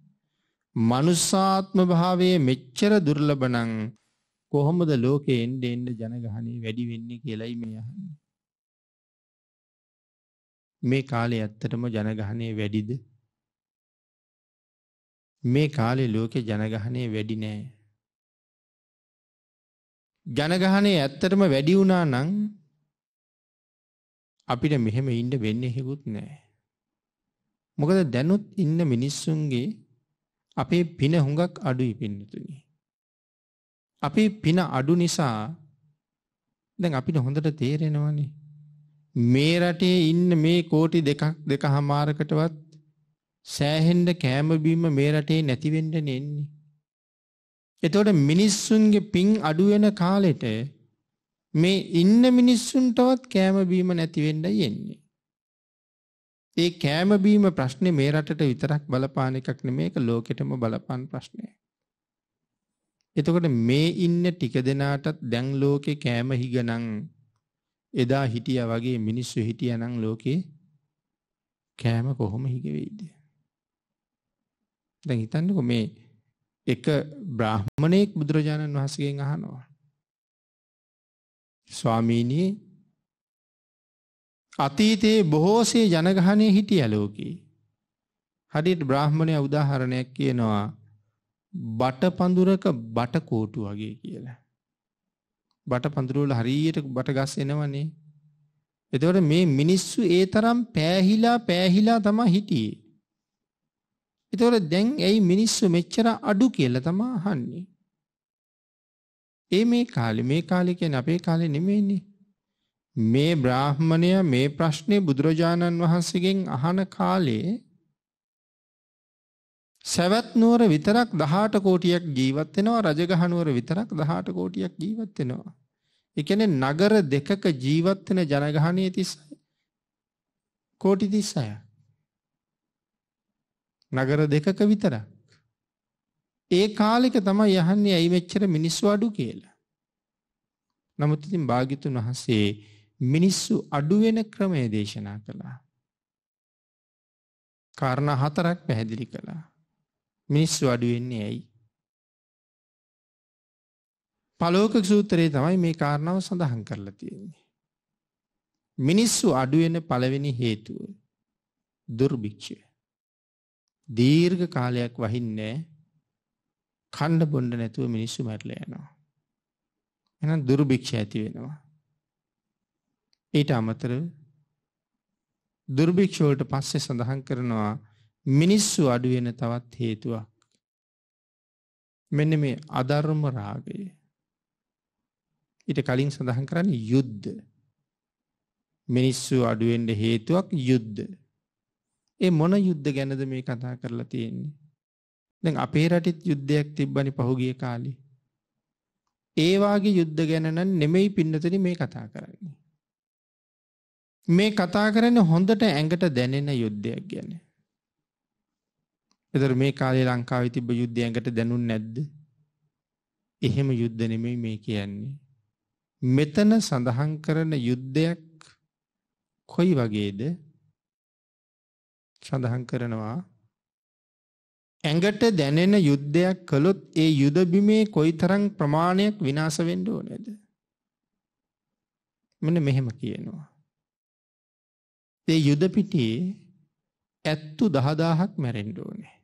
මනුස්සාත්ම භාවය මෙච්චර දුර්ලබනං කොහොමද ලෝකෙ එන්ඩ එන්ඩ ජනගහනය වැඩි වෙන්නේ කියලයි මේ අහන්නේ. මේ කාලේ ඇත්තටම ජනගහනය වැඩිද මේ කාලේ ලෝකෙ ජනගහනය වැඩි නෑ. ජනගහනය ඇත්තටම වැඩි වුණා නං අපිට මෙහෙම ඉන්ඩ වෙන්න හෙකුත් නෑ. මොකද දැනුත් ඉන්න මිනිස්සුන්ගේ අපේ පින හුඟක් අඩුයි පින්නතුනි. අපේ පින අඩු නිසා දැන් අපිට හොඳට තේරෙනවනේ මේ රටේ ඉන්න මේ කෝටි දෙකක් දෙක හමාරකටවත් සෑහෙන්ඩ කෑමබීම මේ රටේ නැතිවෙන්ඩ නෙන්නේ. එතෝට මිනිස්සුන්ගේ පින් අඩුවෙන කාලෙට මේ ඉන්න මිනිස්සුන්ටවත් කෑමබීම නැතිවෙන්ඩ යෙන්නේ. ඒ කෑමබීම ප්‍රශ්නය මේ රටට විතරක් බලපාන එකක් නෙමේක ලෝකෙටම බලපාන ප්‍රශ්නය. එතකොට මේ ඉන්න ටික දෙනාටත් දැන් ලෝකෙ කෑම හිගනං එදා හිටිය වගේ මිනිස්සු හිටිය නං ලෝකේ කෑම කොහොම හිගවෙයිද. දැන් හිතන්නකො මේ එක බ්‍රාහ්මණයෙක් බුදුරජාණන් වහසගෙන් අහනවා. ස්වාමීනී අතීතයේ බොහෝසේ ජනගහනය හිටිය ලෝකී. හරිට බ්‍රාහ්මණය උදාහරණයක් කියනවා බට පඳුරක බට කෝටු වගේ කියලා. බට පඳුරුවල හරියට බට ගස් එනවනේ. එතවට මේ මිනිස්සු ඒ තරම් පෑහිලා පෑහිලා තමා හිටියේ. එතවට දැන් ඇයි මිනිස්සු මෙච්චර අඩු කියල තමා අහන්නේ. ඒ මේ කාලෙ මේ කාලිකෙන් අපේ කාලෙ නෙමෙන්නේ. මේ බ්‍රාහ්මණය මේ ප්‍රශ්නය බුදුරජාණන් වහන්සේගෙන් අහන කාලේ සැවත් නුවර විතරක් දහට කෝටියක් ජීවත් වෙනවා රජගහනුවර විතරක් දහට කෝටියක් ජීවත් වෙනවා. එකන නගර දෙකක ජීවත් වෙන ජනගහනය තිස්සයි. කෝටි තිස්සය. නගර දෙකක විතරක්. ඒ කාලෙක තමයි යහන්නේ ඇයි මෙච්චර මිනිස්සු අඩු කියලා. නමුත් ඉතින් භාග්‍යතුන් වහන්සේ මිනිස්සු අඩුවෙන ක්‍රමය දේශනා කළා. කාරණ හතරක් පැහැදිලි කළා. මිනිස්සු අඩුවෙන්නේ ඇයි. පලෝක සූත්‍රයේ තමයි මේ කාරණාව සඳහන් කරලා තියෙන්නේ. මිනිස්සු අඩුවෙන පළවෙනි හේතුව දුර්භික්ෂය. දීර්ඝ කාලයක් වහින්නේ කණ්ඩ බොන්්ඩ නැතුව මිනිස්සු මැරල යනවා. එන දුර්භික්ෂ ඇති වෙනවා. ඊට අමතර දුර්භික්ෂෝට පස්සේ සඳහන් කරනවා මිනිස්සු අඩුවෙන තවත් හේතුවක්. මෙන්න මේ අධර්ම රාගය. ඊට කලින් සඳහන් කරන්න යුද්ධ. මිනිස්සු අඩුවෙන්ට හේතුවක් යුද්ධ. ඒ මොන යුද්ධ ගැනද මේ කතා කරලා තියෙන්නේ. දැන් අපේ රටිත් යුද්ධයක් තිබ්බනි පහුගිය කාලේ. ඒවාගේ යුද්ධ ගැනනම් නෙමෙයි පින්නතන මේ කතා කරන්නේ. මේ කතා කරන්න හොඳට ඇඟට දැනෙන යුද්ධයක් ගැන. එතර මේ කාලේ ලංකාව තිබ යුද්ධයකට දැනුන් නැද්ද. එහෙම යුද්ධ නෙමෙයි මේ කියන්නේ. මෙතන සඳහන් කරන යුද්ධයක් කොයි වගේද සඳහන් කරනවා ඇඟට දැනෙන යුද්ධයක් කළොත් ඒ යුදබිමේ කොයි තරං ප්‍රමාණයක් විනාස වෙන්ඩෝ නැද. මෙන මෙහෙම කියනවා. ඒ යුද පිටියේ ඇත්තු දහදාහක් මැරෙන්ඩෝනේ.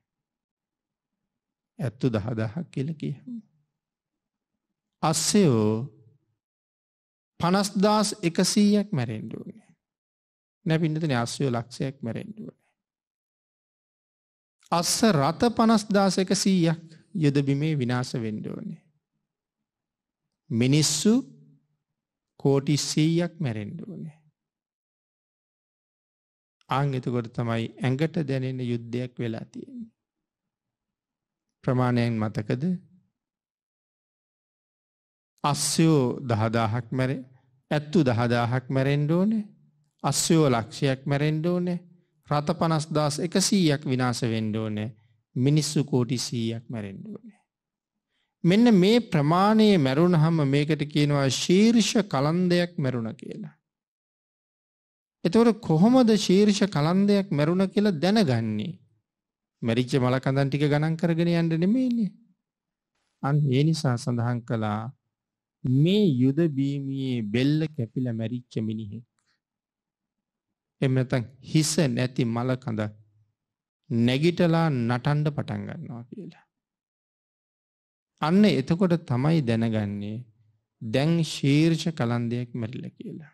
ඇත්තු දහදාහක් කියල කියහම. අස්සයෝ පනස්දාස් එකසීයක් මැරෙන්ඩුවනේ නැපින්නතන අස්යෝ ලක්ෂයක් මැරෙන්ඩුවන. අස්ස රත පනස්දාස එකසීයක් යුදබිමේ විනාස වෙන්ඩෝනේ. මිනිස්සු කෝටි සීයක් මැරෙන්ඩුවනේ. අං එතකොට තමයි ඇඟට දැනෙන යුද්ධයක් වෙලා තියෙන්නේ. ප්‍රමාණයෙන් මතකද අස්යෝ දහදාහක් මැර ඇත්තු දහදාහක් මැරෙන්ඩෝනේ අස්යෝ ලක්ෂයක් මැරෙන්ඩෝනේ රත පනස්දස් එකසීයක් විනාස වෙන්ඩෝනේ මිනිස්සු කෝටි සීයක් මැරෙන්ඩෝනේ. මෙන්න මේ ප්‍රමාණයේ මැරුණ හම මේකට කියනවා ශීර්ෂ කලන්දයක් මැරුණ කියලා. එතවට කොහොමද ශීර්ෂ කලන්දයක් මැරුණ කියලා දැනගන්නේ. මැරිච්ච මලකඳන් ටික ගණන් කරගෙන යන්න නෙමේන්නේ. අන් ඒ නිසා සඳහන් කළා මේ යුද බීමියේ බෙල්ල කැපිල මැරිච්ච මිනිහෙක්. එමතන් හිස නැති මලකඳ නැගිටලා නටන්ඩ පටන් ගන්නවා කියලා. අන්න එතකොට තමයි දැනගන්නේ දැන් ශීර්ෂ කලන්දයක් මැරිල කියලා.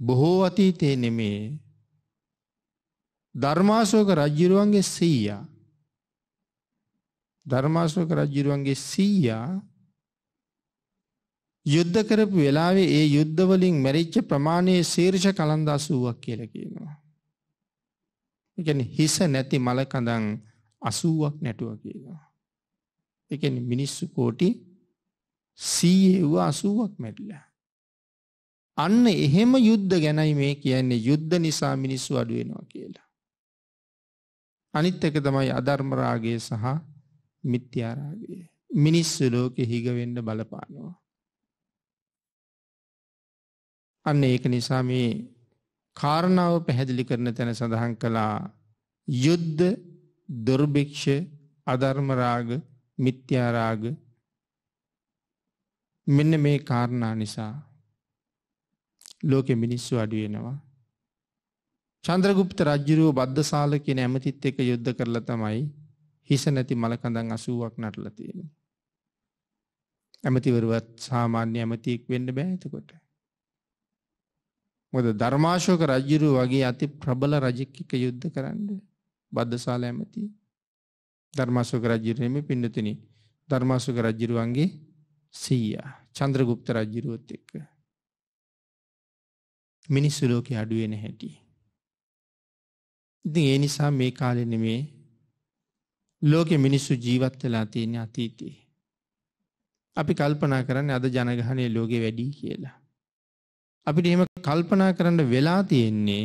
බොහෝ අතීතයේ නෙමේ ධර්මාශෝක රජ්ජිරුවන්ගේ සීයා ධර්මාශෝක රජ්ජිරුවන්ගේ සීයා යුද්ධ කරපු වෙලාවේ ඒ යුද්ධවලින් මැරිච්ච ප්‍රමාණයේ ශීර්ෂ කලන්ද අසුවක් කියල කියනවා. එකන හිස නැති මලකඳන් අසුවක් නැටුව කියනවා. එකන මිනිස්සු කෝටි සීයේ වූ අසුවක් මැටිලා. අන්න එහෙම යුද්ධ ගැනයි මේ කියන්නේ යුද්ධ නිසා මිනිස්සු අඩුවෙනවා කියලා. අනිත් එක තමයි අධර්මරාගේ සහ මිත්‍යාරාගේ. මිනිස්සු ලෝකෙ හිගවෙන්න බලපානවා. අන්න ඒක නිසා මේ කාරණාව පැහැදිලි කරන තැන සඳහන් කළා යුද්ධ දුර්භික්ෂ අධර්මරාග මිත්‍යාරාග මෙන්න මේ කාරණා නිසා ලෝකෙ මිනිස්සු අඩුවෙනවා. චන්ද්‍රගුප්ත රජ්ජුරුව බද්ධසාල කියන ඇමතිත් එක යුද්ධ කරලා තමයි හිස නැති මලකඳන් අසුවක් නටල තියෙන. ඇමතිවරුවත් සාමාන්‍ය ඇමතියෙක් වෙන්න බෑතකොට. මොද ධර්මාශෝක රජ්ජුරු වගේ අති ප්‍රබල රජෙක්ක යුද්ධ කරන්න බද්ධසාල ඇමති ධර්මාශෝක රජ්ජිරනම පිඩතන ධර්මාශෝක රජ්ජිරුවන්ගේ සීයා චන්ද්‍රගුප්ත රජ්ජිරුවොත් එක්ක. මිනිස්සු ලෝක අඩුවෙන හැටි. ඉතින් ඒ නිසා මේ කාලෙන මේ ලෝකෙ මිනිස්සු ජීවත් වෙලා තියෙන අතීතයේ. අපි කල්පනා කරන්න අද ජනගහනය ලෝකෙ වැඩි කියලා. අපිට එහෙම කල්පනා කරන්න වෙලා තියෙන්නේ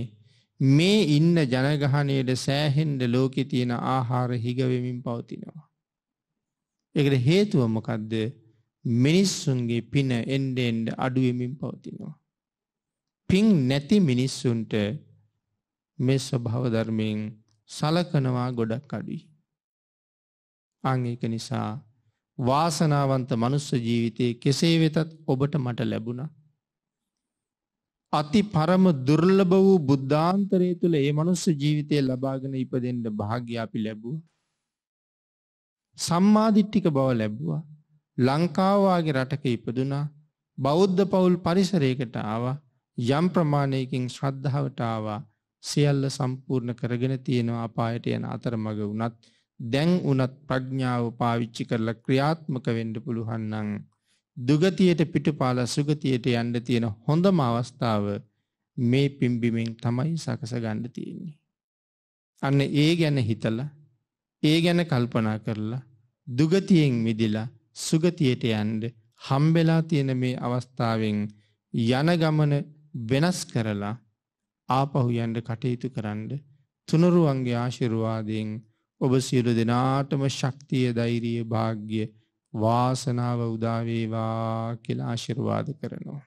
මේ ඉන්න ජනගහනයට සෑහෙන්ඩ ලෝකෙ තියෙන ආහාර හිගවෙමින් පවතිනවා. එකට හේතුවමකදද මිනිස්සුන්ගේ පින එන්ඩ එන්ඩ අඩුවමින් පවතිනවා. පින් නැති මිනිස්සුන්ට මේ ස්වභාවධර්මයෙන් සලකනවා ගොඩක් අඩුයි. අංඒක නිසා වාසනාවන්ත මනුස්ස ජීවිතය කෙසේ වෙතත් ඔබට මට ලැබුණා. අති පරම දුර්ලභ වූ බුද්ධාන්තරය තුළ ඒ මනුස්ස ජීවිතය ලබාගෙන ඉපදෙන්ට භාග්‍ය අපි ලැබූ. සම්මාධිට්ටික බව ලැබ්වා. ලංකාවාගේ රටක ඉපදුනා බෞද්ධ පවුල් පරිසරයකට ආවා යම් ප්‍රමාණයකින් ශ්‍රද්ධාවට ආවා සියල්ල සම්පූර්ණ කරගෙන තියෙනවා අපායට යන අතර මඟ වුණත් දැන් උනත් ප්‍රඥාව පාවිච්චි කරලා ක්‍රියාත්මක වෙන්ඩ පුළුහන්නන් දුගතියට පිටුපාල සුගතියට යන්න තියෙන හොඳම අවස්ථාව මේ පිම්බිමෙන් තමයි සකස ගණ්ඩ තියෙන්නේ. අන්න ඒ ගැන හිතල ඒ ගැන කල්පනා කරලා දුගතියෙන් මිදිලා සුගතියට යන්ඩ හම්බෙලා තියෙන මේ අවස්ථාවෙන් යන ගමන වෙනස් කරලා ආපහු යන්ඩ කටයුතු කරන්න තුනරුවන්ගේ ආශිරුවාදයෙන් ඔබ සියලු දෙනාටම ශක්තිය දෛරිය භාග්‍ය වාසනාව උදාවේවා කියලා ආශිර්වාද කරනවා.